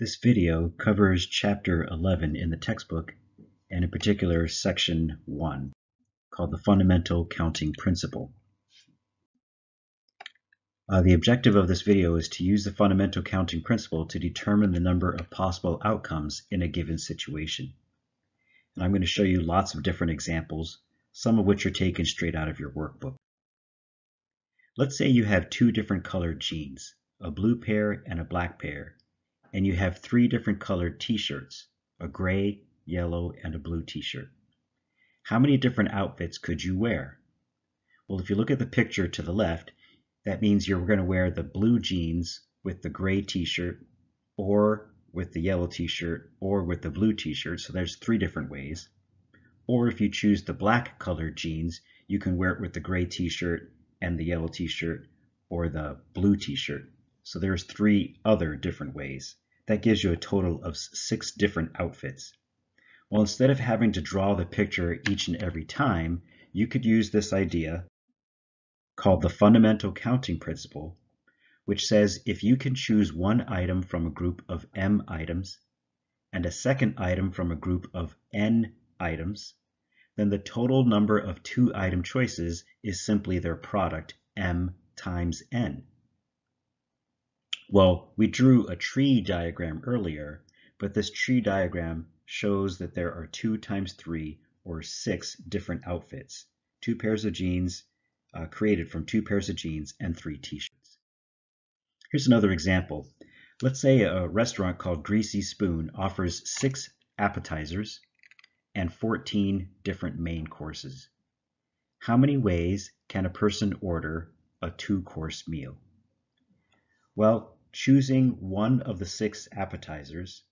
This video covers Chapter 11 in the textbook, and in particular Section 1, called the Fundamental Counting Principle. Uh, the objective of this video is to use the fundamental counting principle to determine the number of possible outcomes in a given situation. And I'm going to show you lots of different examples, some of which are taken straight out of your workbook. Let's say you have two different colored jeans, a blue pair and a black pair, and you have three different colored t-shirts, a gray, yellow, and a blue t-shirt. How many different outfits could you wear? Well, if you look at the picture to the left, that means you're going to wear the blue jeans with the gray t-shirt or with the yellow t-shirt or with the blue t-shirt. So there's three different ways. Or if you choose the black colored jeans, you can wear it with the gray t-shirt and the yellow t-shirt or the blue t-shirt. So there's three other different ways. That gives you a total of six different outfits. Well, instead of having to draw the picture each and every time, you could use this idea called the fundamental counting principle, which says if you can choose one item from a group of m items and a second item from a group of n items, then the total number of two item choices is simply their product, m times n. Well, we drew a tree diagram earlier, but this tree diagram shows that there are two times three, or six different outfits, two pairs of jeans, uh, created from two pairs of jeans and three t-shirts. Here's another example. Let's say a restaurant called Greasy Spoon offers six appetizers and 14 different main courses. How many ways can a person order a two-course meal? Well, choosing one of the six appetizers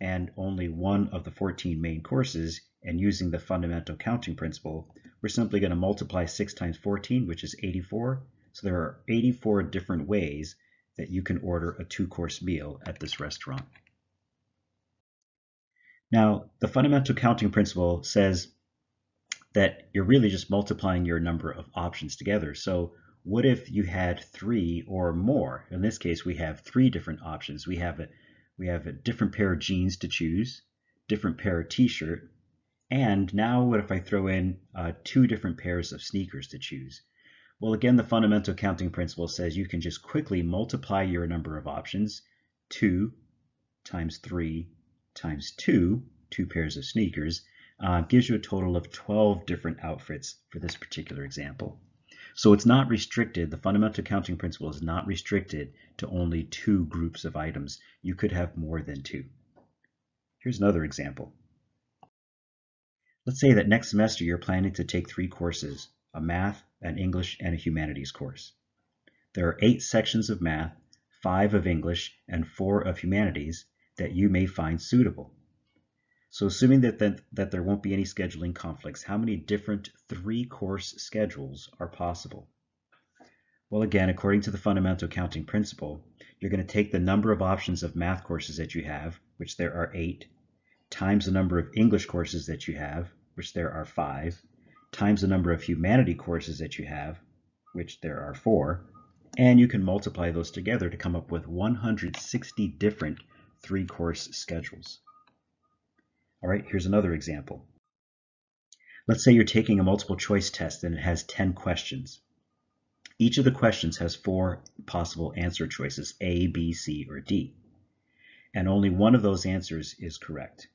and only one of the 14 main courses and using the fundamental counting principle, we're simply going to multiply 6 times 14, which is 84. So there are 84 different ways that you can order a two-course meal at this restaurant. Now, the fundamental counting principle says that you're really just multiplying your number of options together. So what if you had three or more? In this case, we have three different options. We have a, we have a different pair of jeans to choose, different pair of t-shirt, and now what if I throw in uh, two different pairs of sneakers to choose? Well, again, the fundamental counting principle says you can just quickly multiply your number of options. 2 times 3 times 2, two pairs of sneakers, uh, gives you a total of 12 different outfits for this particular example. So it's not restricted, the fundamental counting principle is not restricted to only two groups of items. You could have more than two. Here's another example. Let's say that next semester you're planning to take three courses, a math, an English, and a humanities course. There are eight sections of math, five of English, and four of humanities that you may find suitable. So assuming that, that, that there won't be any scheduling conflicts, how many different three-course schedules are possible? Well, again, according to the fundamental counting principle, you're going to take the number of options of math courses that you have, which there are eight, times the number of English courses that you have, which there are five, times the number of humanity courses that you have, which there are four, and you can multiply those together to come up with 160 different three-course schedules. All right, here's another example. Let's say you're taking a multiple choice test and it has 10 questions. Each of the questions has four possible answer choices, A, B, C, or D. And only one of those answers is correct.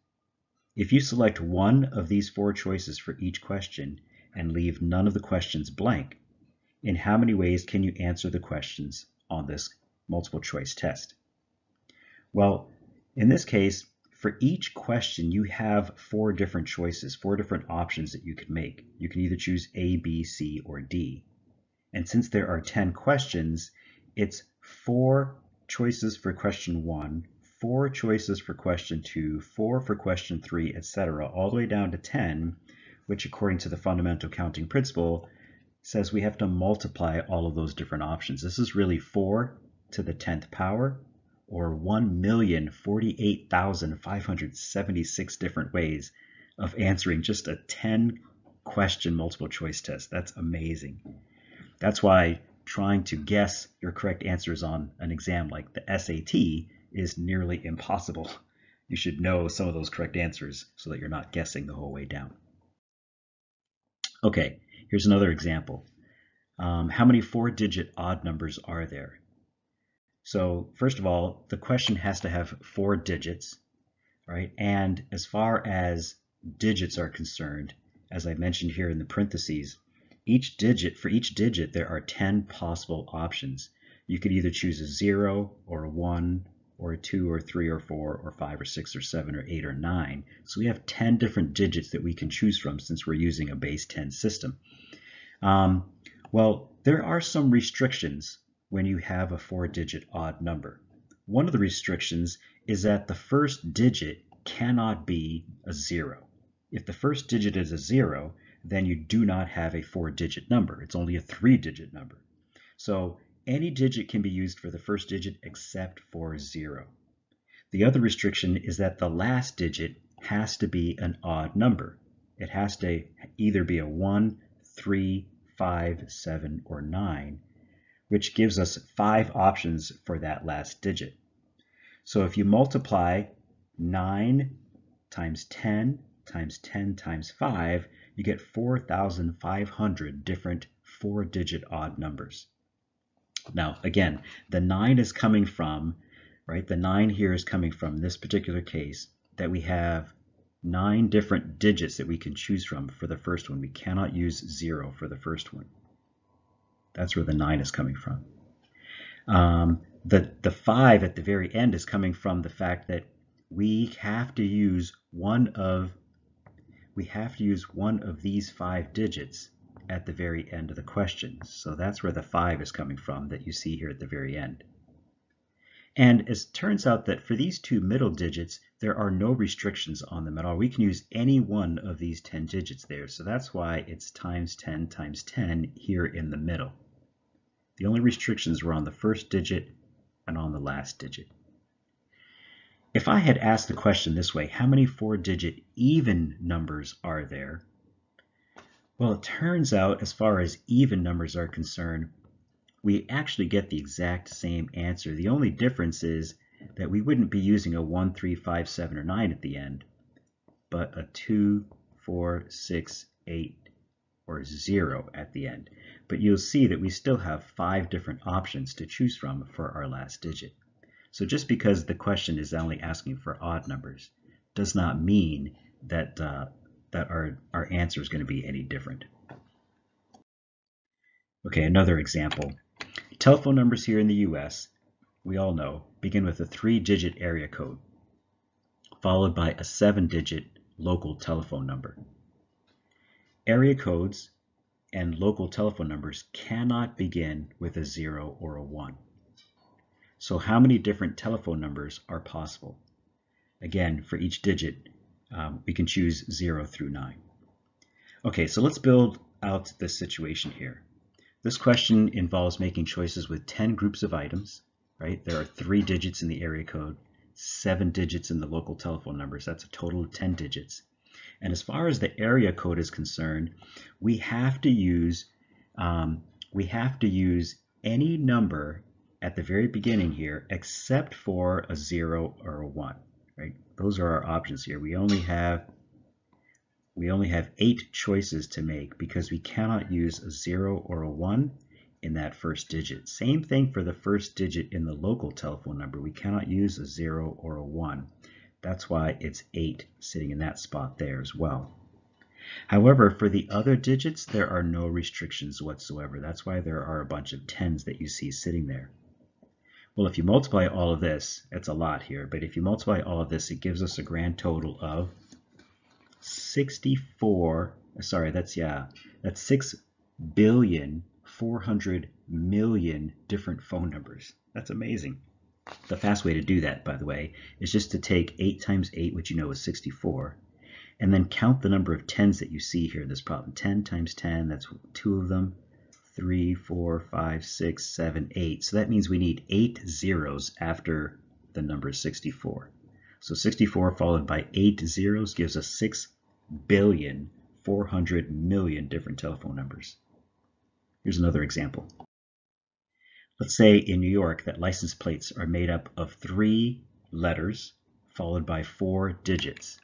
If you select one of these four choices for each question and leave none of the questions blank, in how many ways can you answer the questions on this multiple choice test? Well, in this case, for each question, you have four different choices, four different options that you can make. You can either choose A, B, C, or D. And since there are 10 questions, it's four choices for question one, four choices for question two, four for question three, etc., all the way down to 10, which according to the fundamental counting principle says we have to multiply all of those different options. This is really 4 to the 10th power, or 1,048,576 different ways of answering just a 10 question multiple choice test. That's amazing. That's why trying to guess your correct answers on an exam like the SAT is nearly impossible. You should know some of those correct answers so that you're not guessing the whole way down. Okay, here's another example. Um, how many four-digit odd numbers are there? So first of all, the question has to have four digits, right? And as far as digits are concerned, as I mentioned here in the parentheses, each digit, for each digit, there are 10 possible options. You could either choose a zero or a one or a two or three or four or five or six or seven or eight or nine. So we have 10 different digits that we can choose from since we're using a base 10 system. Um, well, there are some restrictions when you have a four digit odd number. One of the restrictions is that the first digit cannot be a zero. If the first digit is a zero, then you do not have a four digit number. It's only a three digit number. So any digit can be used for the first digit except for zero. The other restriction is that the last digit has to be an odd number. It has to either be a 1, 3, 5, 7, or 9, which gives us five options for that last digit. So if you multiply 9 times 10 times 10 times 5, you get 4,500 different four-digit odd numbers. Now, again, the 9 is coming from, right, the 9 here is coming from this particular case that we have nine different digits that we can choose from for the first one. We cannot use 0 for the first one. That's where the 9 is coming from. Um, the, the 5 at the very end is coming from the fact that we have to use one of we have to use one of these five digits at the very end of the question. So that's where the 5 is coming from that you see here at the very end. And it turns out that for these two middle digits, there are no restrictions on them at all. We can use any one of these 10 digits there. So that's why it's times 10 times 10 here in the middle. The only restrictions were on the first digit and on the last digit. If I had asked the question this way, how many four-digit even numbers are there? Well, it turns out as far as even numbers are concerned, we actually get the exact same answer. The only difference is that we wouldn't be using a 1, 3, 5, 7, or 9 at the end, but a 2, 4, 6, 8, or 0 at the end. But you'll see that we still have five different options to choose from for our last digit. So just because the question is only asking for odd numbers does not mean that, uh, that our, our answer is going to be any different. Okay, another example. Telephone numbers here in the US, we all know, begin with a three-digit area code, followed by a seven-digit local telephone number. Area codes and local telephone numbers cannot begin with a zero or a one. So how many different telephone numbers are possible? Again, for each digit, um, we can choose 0 through 9. Okay, so let's build out this situation here. This question involves making choices with 10 groups of items, right? There are three digits in the area code, seven digits in the local telephone numbers. That's a total of 10 digits. And as far as the area code is concerned, we have to use um, we have to use any number at the very beginning here, except for a zero or a one, right? Those are our options here. We only have we only have eight choices to make because we cannot use a zero or a one in that first digit. Same thing for the first digit in the local telephone number. We cannot use a zero or a one. That's why it's eight sitting in that spot there as well. However, for the other digits, there are no restrictions whatsoever. That's why there are a bunch of tens that you see sitting there. Well, if you multiply all of this, it's a lot here, but if you multiply all of this, it gives us a grand total of 64, sorry, that's, yeah, that's 6 billion 400 million different phone numbers. That's amazing. The fast way to do that, by the way, is just to take 8 times 8, which you know is 64, and then count the number of tens that you see here in this problem. 10 times 10, that's two of them three, four, five, six, seven, eight. So that means we need eight zeros after the number 64. So 64 followed by eight zeros gives us 6 billion 400 million different telephone numbers. Here's another example. Let's say in New York that license plates are made up of three letters followed by four digits.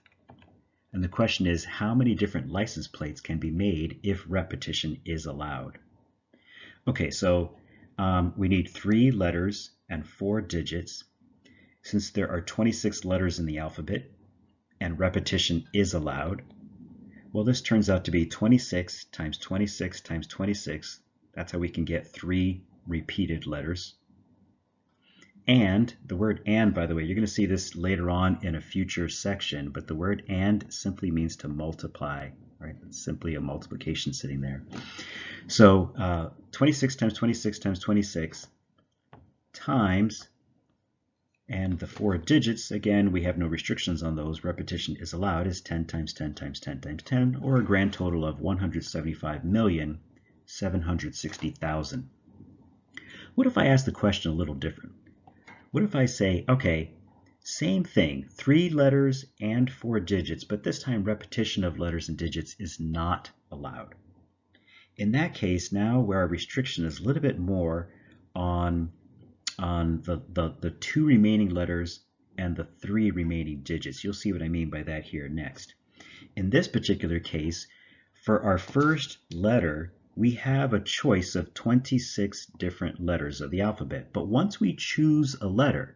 And the question is, how many different license plates can be made if repetition is allowed? Okay, so um, we need three letters and four digits. Since there are 26 letters in the alphabet and repetition is allowed, well, this turns out to be 26 times 26 times 26. That's how we can get three repeated letters. And, the word and, by the way, you're going to see this later on in a future section, but the word and simply means to multiply, right? It's simply a multiplication sitting there. So uh, 26 times 26 times 26 times, and the four digits, again, we have no restrictions on those. Repetition is allowed is 10 times 10 times 10 times 10, or a grand total of 175,760,000. What if I ask the question a little different? What if I say, okay, same thing, three letters and four digits, but this time repetition of letters and digits is not allowed. In that case, now where our restriction is a little bit more on, on the, the, the two remaining letters and the three remaining digits. You'll see what I mean by that here next. In this particular case, for our first letter, we have a choice of 26 different letters of the alphabet. But once we choose a letter,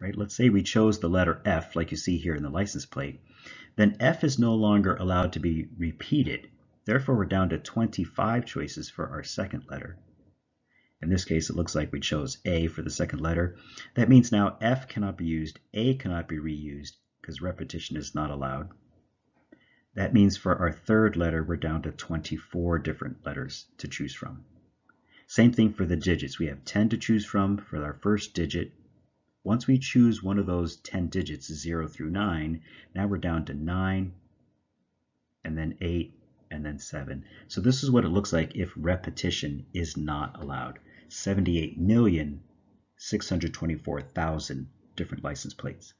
right, let's say we chose the letter F, like you see here in the license plate, then F is no longer allowed to be repeated. Therefore, we're down to 25 choices for our second letter. In this case, it looks like we chose A for the second letter. That means now F cannot be used, A cannot be reused, because repetition is not allowed. That means for our third letter, we're down to 24 different letters to choose from. Same thing for the digits. We have 10 to choose from for our first digit. Once we choose one of those 10 digits, 0 through 9, now we're down to 9, and then 8, and then 7. So this is what it looks like if repetition is not allowed. 78,624,000 different license plates.